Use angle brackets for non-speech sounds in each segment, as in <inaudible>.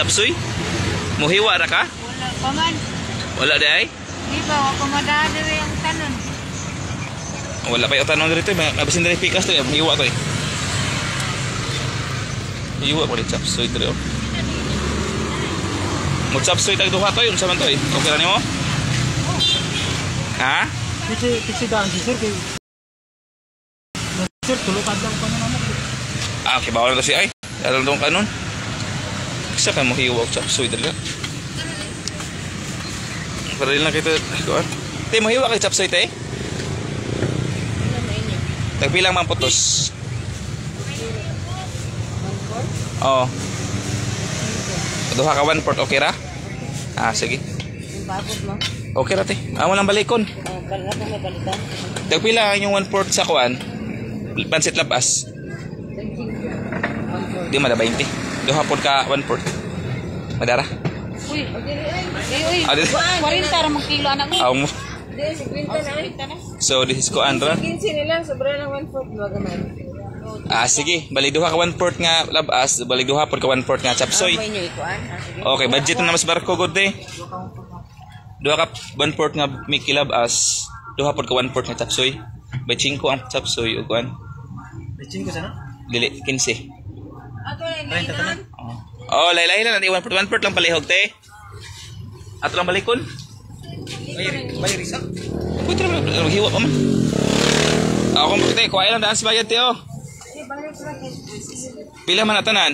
Chapsuy? Muhiwa ra ka? Wala pa man. Wala di ay? Di ba, ako madadiri ang tanon. Wala pa yung tanong dito. Mga kabisin dito pikas to. Muhiwa to eh. Muhiwa ko ni chapsuy dito. Mo chapsuy tag duha to. Yung saman to eh. Okay na nimo? Ha? Kasi kasi daan si sir kay Sir, tulukad lang pa naman ako. Ah, okay. Bawal na to si ay. Alam tong kanon. Isa ka muhiwa og chapsuy dito. Para rin lang kita. Kuan. Te, muhiwa kay chapsuy te. Tagpilang mang putos. Oo. Duha ka one port, okay ra? Ah, sige. Mo. Okay ra te. Amo lang balikon. Oh. Tagpila yung one port sa kuan. Pansit labas. Di mada 20. Duha pod ka one port. Madara. Uy, uy, uy. Ah, di- 40 ra mag kilo anak mo. Aw mo. Di, 50 na. So this is kuan ra. 15 nila, sobra lang 1 foot. Luwaga man. Ah sige, balik duha ka one port nga labas, balik duha pod ka one port nga chapsoy. Ah. Okay, budget na mas barko good eh. Duha ka one port nga Mickey labas, duha pod ka one port nga chapsoy. By 5 ang chapsoy ug kuan. Bitching ko sana. Dili 15. Ato na Renta tanan. Oh, oh laylay lang, one port, one port lang palihog te. Ato lang balikon. Bay bay risa. Pwede naman, hiwa pa man. Ako kung te, kuha lang daan si bayad te oh. Pila man na tanan?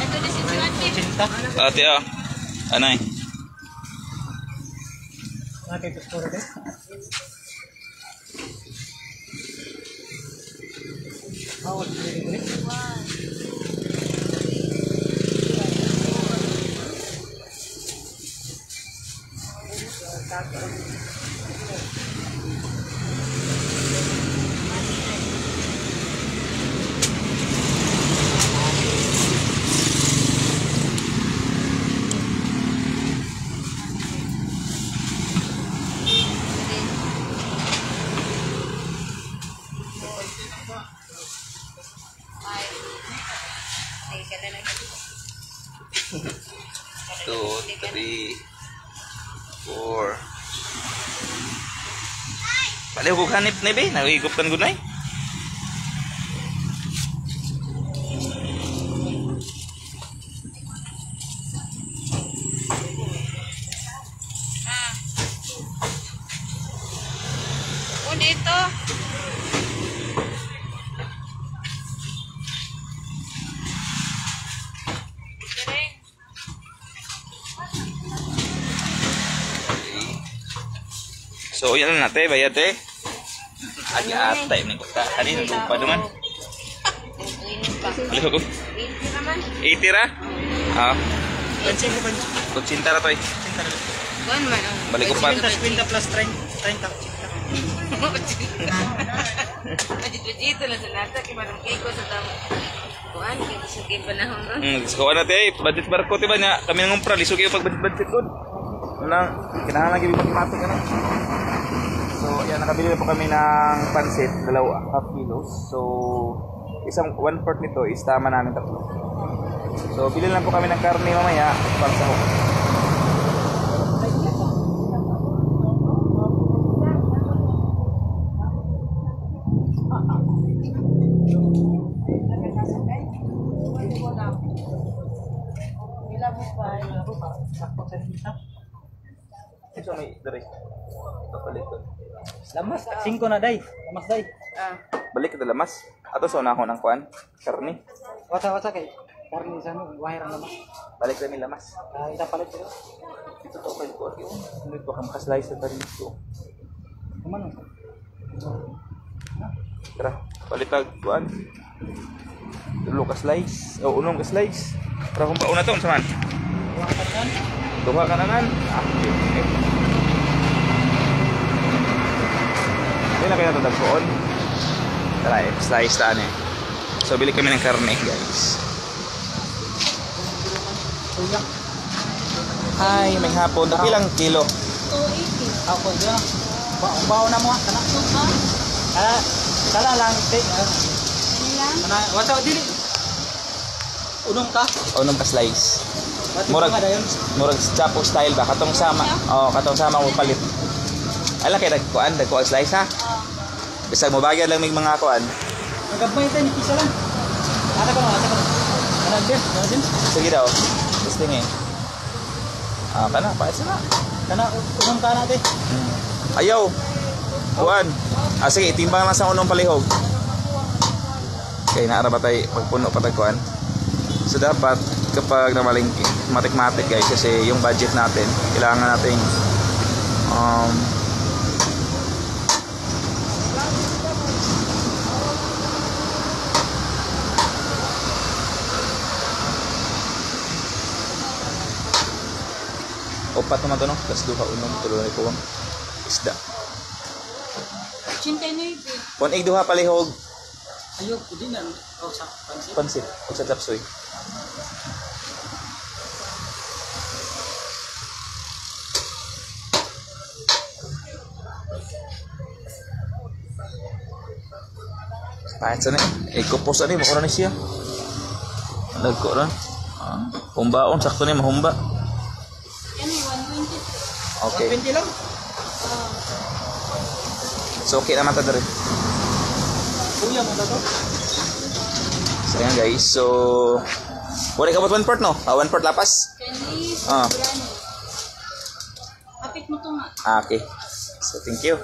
Ito na si. Cinta. Ate oh. Anay. Awal diri diri. Two, Pali ko hanip na be, nagigupan ko na eh. Un ito. Direng. So, yan na natin, bayad eh. Agi ata yung lupa naman. Init pa. Pali ko. 20 naman. 80 ra? Ah, ko banyo. kutsinta ra to eh. Na. Kuan man. Balik ko pa. Cinta cinta plus 30 30. Dito lang sa lata kay parang kay ko sa tamo. Kuan kay sa kay panahon ron. Gusto ko na te, budget barko te ba niya? Kami nang umpra, lisog kayo pag budget budget ko. Wala, kailangan lagi pag-matik ano. So, yan, nakabili na po kami ng pansit, dalawa, half kilos. So, isang one part nito is tama namin tatlo. So, bili lang po kami ng karne mamaya para sa 5 na day. Lamas day. Ah. Balik ka lamas. Ato sa unahon ng kuan, karne. Wasa wasa kay karni sa no, wahir ang lamas. Balik kami lamas. Ah, ita palit ko. Ito to kayo ko. Ano ito ka makaslice sa tarin ko. Kumano? Tara, palitag kuan. Dulo ka slice. O unong ka slice. Tara kung pauna to, saman. Duha ka nanan. Ah, okay. Hindi na kaya tatagpuon. Tara, eh, slice taan eh. So, bili kami ng karne, guys. Ay, may hapon. Dapilang kilo. Ako dia. Ba bawo na mo kana. Ah, kala lang te. Kana wasa dili. unong ka. Unong ka slice. Murag-. Murag chapo style ba? Katong sama. Oo, katong sama mo palit. Ala kay dagkuan, dagkuan slice ha. Bisag mo bagyan lang mig mga kuan. Nagabay tayo ni Pisa lang. Ka mo? Ano ka mo? Ano din? Ano din? Sige daw. Testing eh. Ah, kana, paet sila. Kana unong ka natin. Hmm. Ayaw. Kuan. Ah, sige, timbang lang sa unong palihog. Okay, naara ba tayo pagpuno pa tayo kuan? So dapat kapag namalingki, matik-matik guys kasi yung budget natin, kailangan nating um, Upat naman to no? Plus duha unom, tuloy ko isda. Chintay na yun. Kung ig duha palihog, Ayo, hindi na. Oh, sa pansit. pansit o sa chapsoy. Kahit sa ni, eh kupos ani makura ni siya. Nagko ra. Ah, humbaon sakto ni mahumba. 120. Okay. 20 lang. So okay naman ta dere. Kuya mo to. So ayan guys. So Wala ka one part no? Ah, one part lapas. Candy, Ah. Kapit mo to nga. Ah, okay. So, thank you.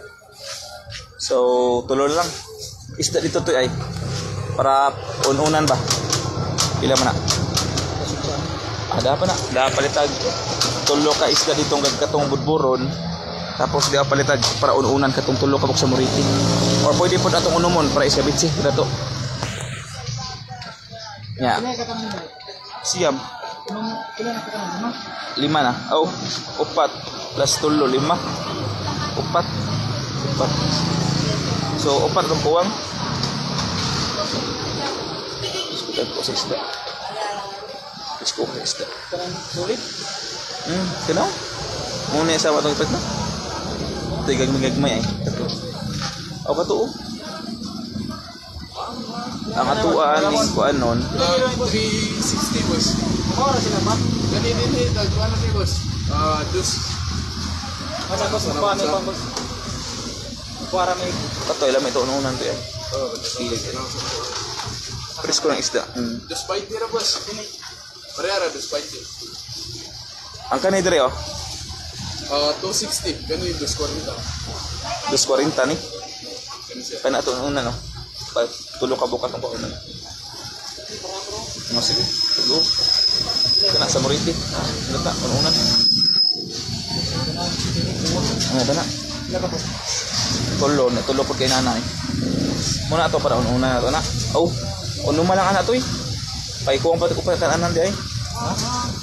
So, tulo lang. Isda dito to ay. Para ununan ba? Pila man na? Ah, dapat na. Dapat palitag. Tulo ka isda dito ng katong budburon. Tapos di palitag para ununan katong tulo ka sa muriti. Or pwede po atong unumon para. Nya, Kaya ka tanong mo. siyam. Lima na. Oh, upat plus tulo lima. Upat. Upat. So, upat ang kuwang. Ko sa isda. Diskutan ko Hmm, kano? Muna yung sawa itong ipag na. Ito yung gagmay ay. Kato. O, kato oh. Ang atuan ni kuan nun. 360 boss. Mawara sila ba? Gani din eh, dagkuhan na boss. Ah, dus. Masakos na pa ano pa boss. Para may Kato, ilam ito ununan to yan. Oh, Pilig. Presko ng isda. Hmm. dus fight dira boss. Parehara dus fight din. Ang kanay dire oh. Ah, 260. Gani yung dus 40. 240 ni. Kana ito una no. Pa tulo ka bukas ang paunan. Mo sige. Tulo. Kana sa Moriti. Ano ta? Ununan. Ano ba na? Tulo na tulo pud kay nanay. Muna ato para ununan na to na. Oh, unom lang ana to eh. Ang pati ko pa kanan di ay.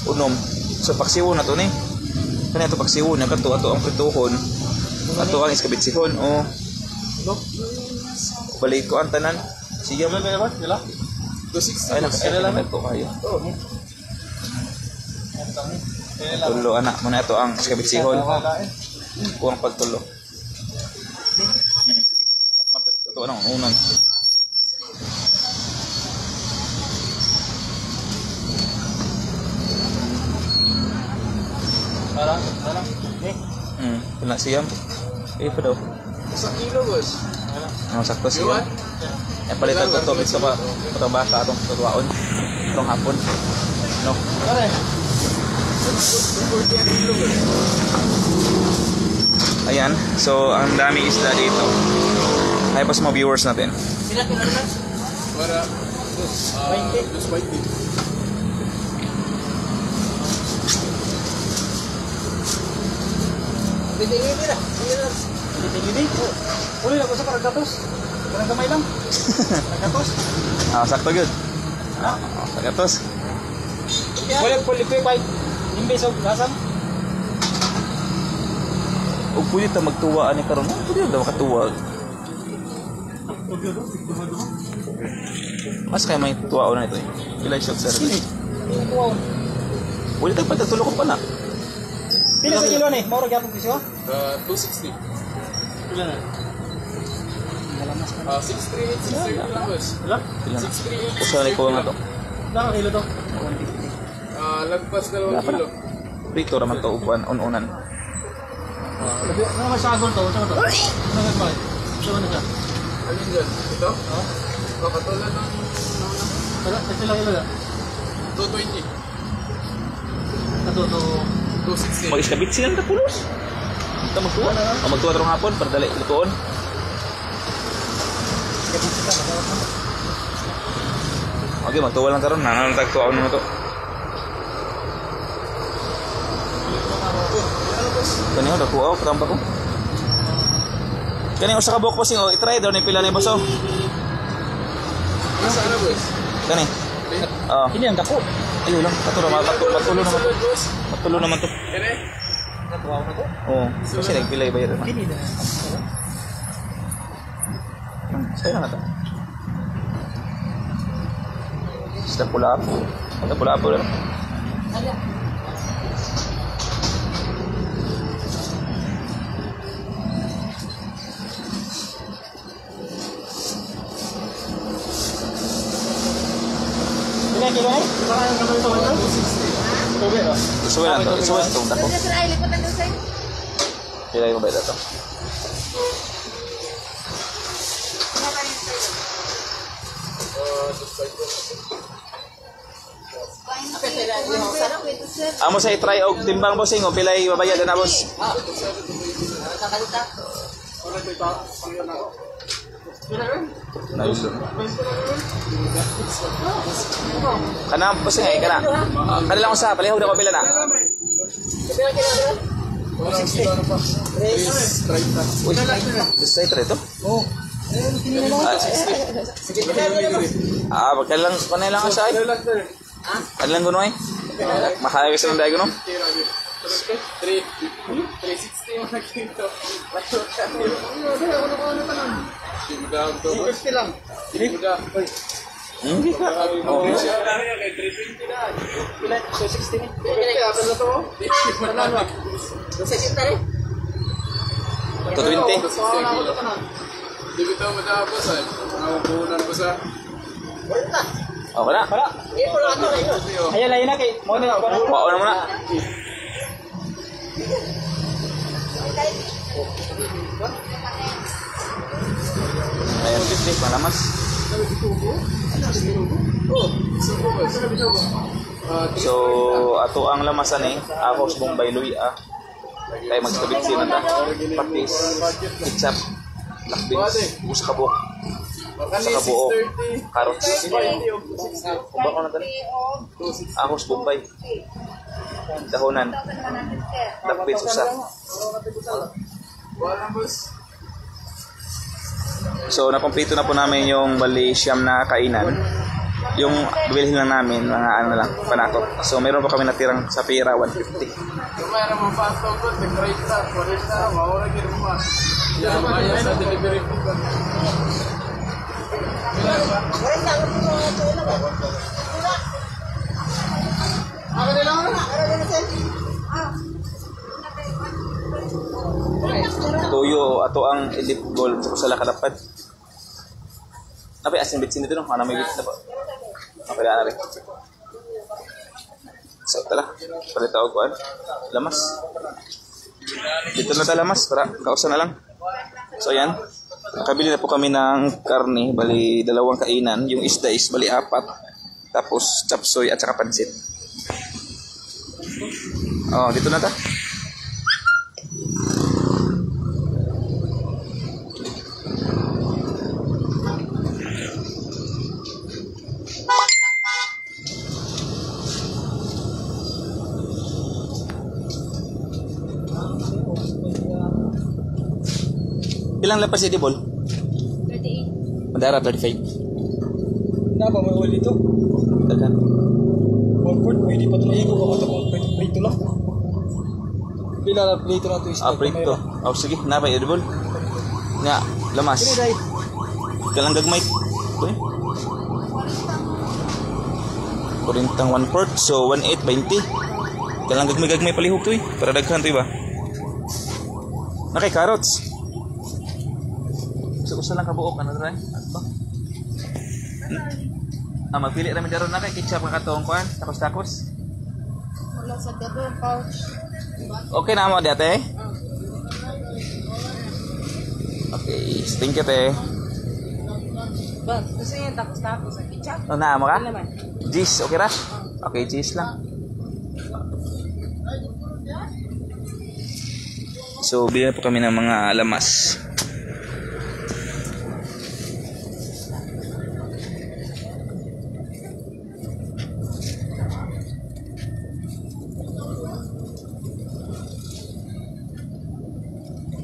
Unom. So paksiwo na to ni. Kana to paksiwo na kato ato ang prituhon. Ato ang iskabitsihon. Oh. Balik ko ang tanan. Sige mo ba? Dila. 260 Ay nakakaya lang ito kayo. Tulo anak mo na ito ang iskabitsihon. Kuwang pagtulo. Hmm. Ito anong unan. kena siam. Iya pedo sakilo bos. Nah sakto siam. Eh palit ang topik sa patamba sa atong tutuwaon itong no. Ayan. So ang dami isda dito. Ay pas mga viewers natin. Sila pinarnas para uh, 20 20 Bitingi nila. Bitingi nila. Oh. Uli lang ko sa paragatos. Parang gamay lang. Paragatos. <laughs> Ah, sakto good. Ah, paragatos. Wala po liquid bike. Imbes og lasang. Og pwede ta magtuwa ani karon. Pwede daw katuwa. Mas kaya may tuwa na ito eh. Ilay shot sir. Eh? Tuwa. Pwede tayo patatulog ko pa na. Pila sa kilo ni? Mauro gyapon presyo? Uh, 260. Pila na? Uh, 638, 638 lang boss. Ilan? 638. Saan ikaw nga to? Ilan ang kilo to? Uh, lagpas dalawang kilo. Rito naman to upuan, on-onan. Ano ba sa agol to? Saan to? Saan ba? Ano Saan na siya? Alin dyan? Ito? Oo. Oh. Katulad ng... Ito lang kilo na? 220. Ito, 2... Mag-iskabit silang kapulos. Ito magtuwa. O magtuwa tarong hapon para dali lutuon. Okay, magtuwa lang karon. Nanan tagtuwa ano to. Kani ho dako ako karamba ko. Kani usa ka buok posing o i-try daw ni pila ni boss oh. Nasaan na, boys? Kani. Ah, Ini ang dako. Ayo lang katuro ma patu patulo naman to. Patulo naman to. Natuwa ko na to. Oo. Kasi nagpilay bayad na. Ini na. Sa'yo na to. Sa pula po. Sa pula po lang. Ilan Isuwi lang to. Isuwi itong dako. Sir, ay, lipat na doon sa'yo. Pilay mo. Sarap ito. Amo sa i-try og timbang bossing o pilay mabayad na boss. Nice. Kana bossing ay kana. Kanila ko Nice. Kanang pusingay kana. Uh, kanila usa palihaw na pabila ah, na. Uy, say tre to? Ano oh. Ah, kailan kailan sa ay? Kailan guno ay? Mahalaga sa nanday guno? 3 360 mo nakita. 250 lang. Hindi ka. Okay. Pila? 260 na. Kaya akin na to. Wala na. na rin. 220? Hindi ko tao matapos ay. Nakakunan ko sa... Wala. Okay na. Wala. Eh, wala na. Ayan, layo na kay. Muna na. Wala na muna. Wala na muna. Ayan, 50. Malamas. Ah, So, ato ang lamasan eh. Ako sa Bombay Luy ah. Kaya magkabit sila na. Patis, ketchup, black beans, usa ka buok, Baka usa ni ka buok, 630. carrots. 660. Kuba ko na tali. Ako sa Bombay. Dahonan, black beans usa. Wala, boss. So, nakumpleto na po namin yung bali siyam na kainan. Yung bibilhin lang namin, mga ano lang, panakot. So, meron pa kami natirang sa pira, 150. Kung mayroon mo pa ito, boss, nag-30, 40, mawala gina mo, ah. Yan, maya sa delivery po ba? Tuyo, ato ang elite gold sa sala Napay asin bitsin dito no, ano may bit na ba? Okay na. So, tala. Palit ako kuan. Lamas. Dito na ta lamas, para kausa na lang. So, yan. Nakabili na po kami ng karne, bali dalawang kainan. Yung isda is bali apat. Tapos chapsoy at saka pansit. Oh, dito na ta. Ilang lapas si Dibol? 38. Madara 35. Na ba may wali to? Dagan. One fourth, pwede pa na ikaw. Baka ito prito lang. Pila na prito na ito is. Ah, prito. Oh, sige, napa yung Dibol. Nga, lamas. Kini dahil. Kalang gagmay. Ito eh. Kurintang 1 port, so 1.8, 20. Kalang gagmay-gagmay palihog to eh. Para daghan to iba. Nakay carrots. Usa lang kabuok, ano ba? Hmm? Ah, magpili namin daron na kay ketchup nga katong kuan, takos-takos. Wala sa gato, pouch. Okay na mo di ate? Okay, thank you te. Ba, gusto niya tapos-tapos sa ketchup? Oh, na mo ka? Ano? Cheese, okay ra? Okay, cheese lang. So, bili na po kami ng mga lamas.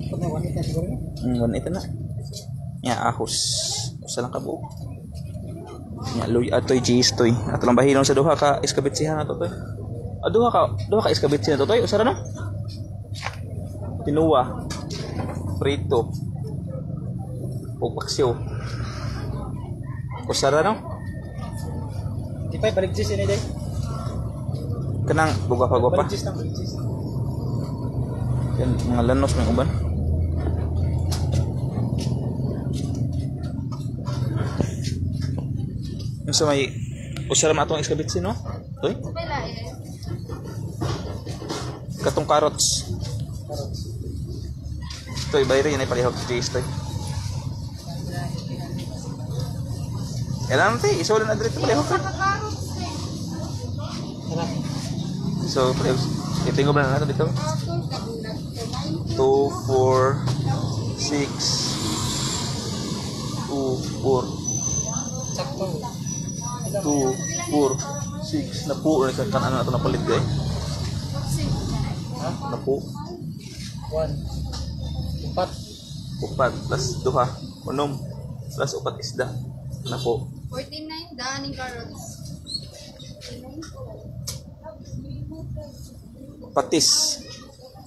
Pag nawanit na siguro yun. Mm, ito na. Ya, ahos. Usa lang ka buo. Ya, loy atoy cheese toy. Ato lang bahinon sa duha ka iskabitsihan na to toy. Ah, duha ka, duha ka iskabitsihan na to toy. Usa ra no? Tinuwa. Prito. O paksiw. Usa ra no? Di pa, balik cheese ini day. Kanang buga pa pa. Balik cheese lang, balik cheese. Yan, mga lanos may uban. Yung sa may usara ma atong iskabitsin no? Toy? Katong carrots. Toy, bayre yun ay palihog sa Jace toy. Kailangan tayo, iso na dito palihog. Tara. So, palihog. Itingo ba na natin dito? 2, 4, 6, 2, 4, 6 Sakto. 2, 4, 6 na po or kan ano na ito napalit gay ha? Na po One. Empat. upat plus duha. Unom plus upat isda. Na po 49 daning carrots. patis.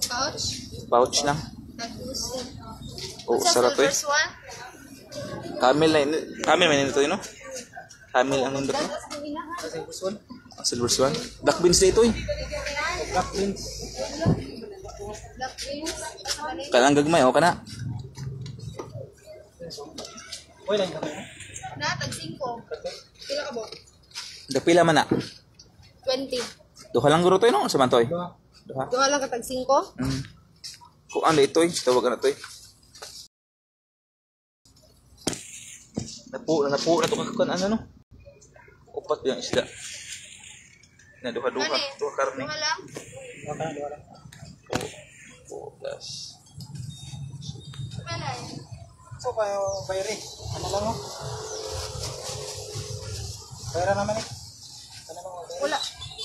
Pouch. pouch lang Tapos. o sarap eh. camel na ini- camel man nito no camel ang nindot gusto. Ah, silver swan black beans dito eh Black beans. Black beans. kanang gagmay o kana Uy, lang kami. Na, tag 5. Pila ka ba? dapila man na 20. duha lang guro to no sa man to eh Dua. duha Duha lang ka tag 5. Mm. Kung ano ito eh, tawag na ito eh. Napo, napo, na ito kakuan, ano no? Upat yung isda. Na duha-duha, Kani? duha karne. Duha lang. Dua ka na, dua lang. Po, plus. Pila eh. So, pa yung bayri. Ano lang mo? Pera naman eh. Ano lang mo, bayri? Wala.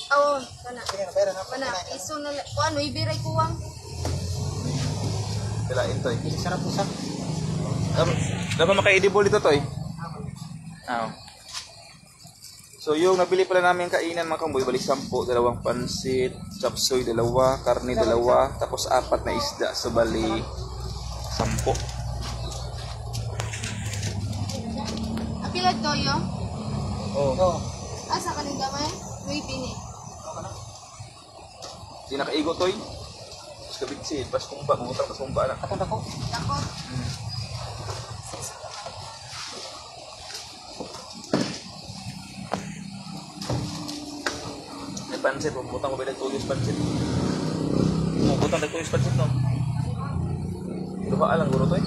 Oo, kana. Sige na, pera na. Kana, iso na lang. Kuan, may biray kuwang. Kila ito eh. Kasi sarap usap. Dapat, dapat maka-edible dito to eh. Ah. So yung nabili pala namin kainan mga kamboy, bali sampo, dalawang pansit, chapsoy dalawa, karne dalawa, tapos apat na isda. So bali sampo. Ah, pila toyo? Oh. Oo. Asa ka ning gamay? 20 ni. Di nakaigo toy. Tapos kabitsi, pas kumba, mangutang pas kumba na. Katong dako. Dakot. May pansit, mangutang mo ba nagtuyos pansit? Mangutang nagtuyos pansit no? Duha lang guro toy.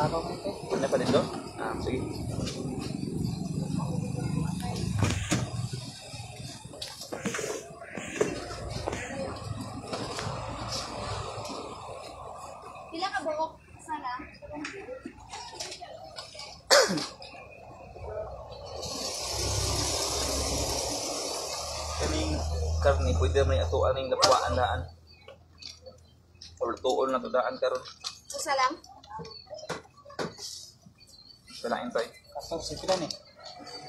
Ako mo ito. Ano pa din do? Ah, sige. Pila ka buok? Sana. Kaning karni, pwede may atuan yung napuaan daan. Or tuon na to daan karon. Usa lang. Tayo. Katong si pila ni.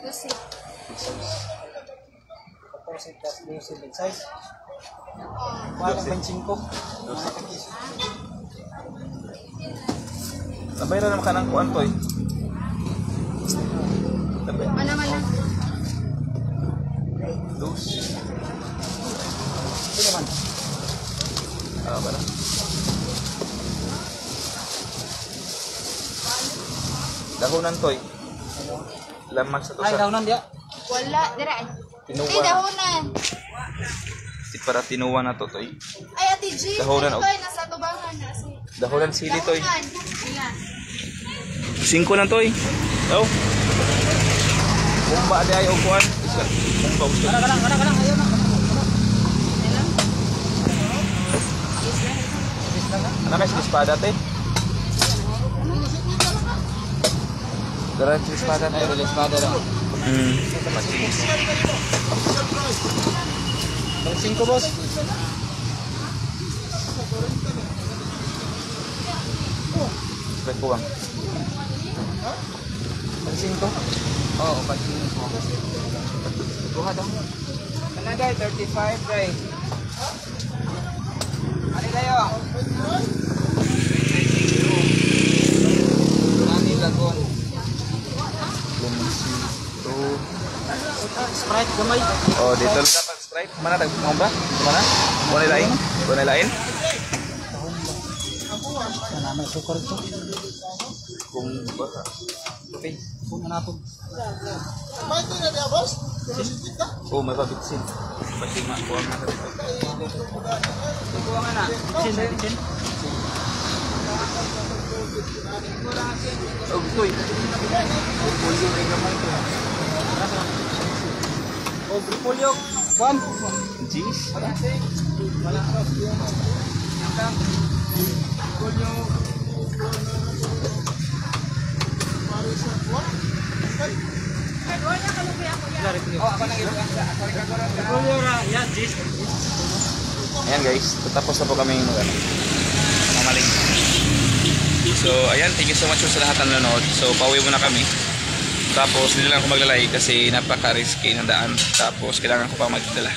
Lucy. Katong si plus ni si big size. Wala pang 5. Nabayra naman ka ng kuan toy. Nabay- Mana mana. Dos. Sige man. Ah, para. Dahonan toy. Lamak sa to Ay, sa. daunan dia. Wala dira. eh. Ay, Tinuwa. dahonan. Si para tinuwa na to, toy. Ay, Ate G. Dahonan, oh. ba? Nasa tubangan. Nasa... Dahulan sili, toy. Dahonan. Singko lang, toy. Daw. Kumba di ay upuan. Isa. Kumba gusto. Kana kana kana kana ayo na. Ano may espada, te? Si espada na. Ayo espada lang. Hmm. Pang 5 boss. Pwede ko bang. Pang 5. Oo, pang 5. Kuha daw. Ano day 35 day. Ano dayo? Nani lagon. Sprite gamay. Oh, dito lang dapat Sprite. Mana tag mo ba? Mana? Mo lain? Mo lain? Kana may sukar ito. Kung baka. Okay. Kung nato. Oh, may pabitsin. Pati makuha nga dito. Kuha na. Kitchen, kitchen. Oh, na ko. Oh. Jeez. Oh, ako nang ito. Repolyo ra. Yan, Jis. Ayan guys, tatapos na po kami mag ano, mamaling. So, ayan, thank you so much sa lahat ng nanonood. So, pauwi muna kami. Tapos, hindi lang ako maglalay kasi napaka-risky ng daan. Tapos, kailangan ko pa magdala.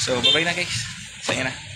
So, bye-bye na guys. Saya na.